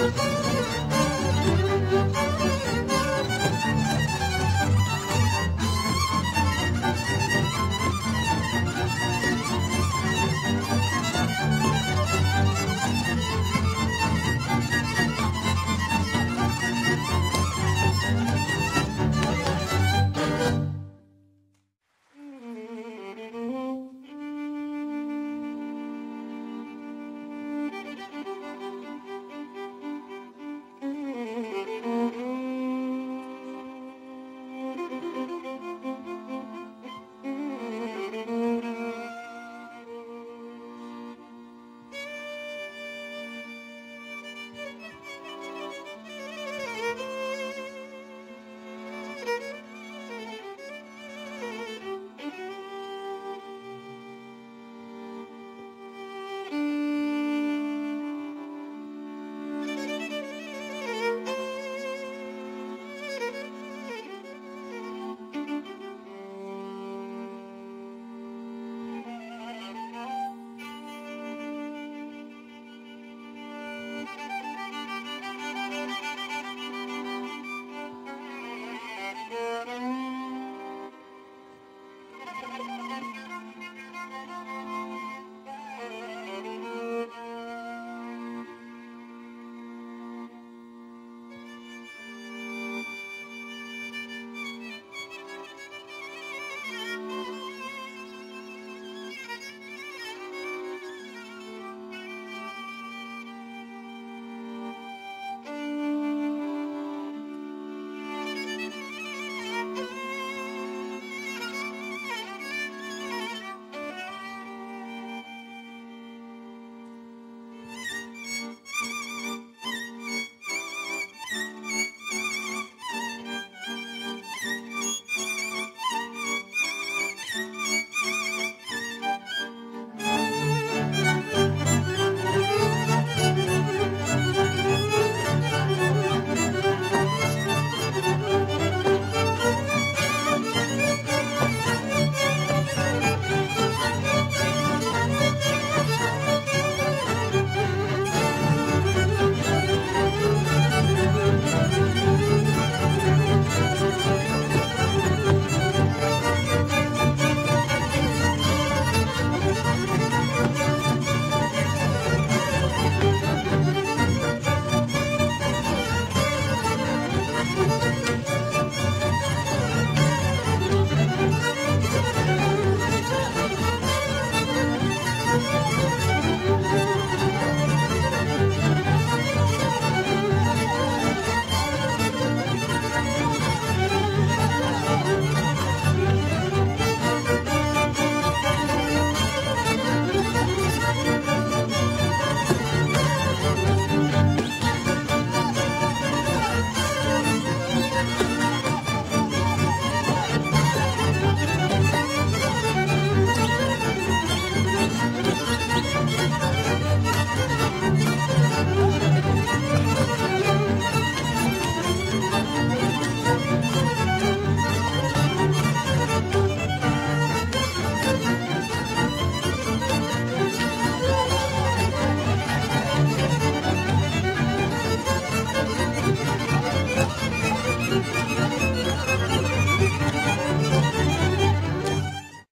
Música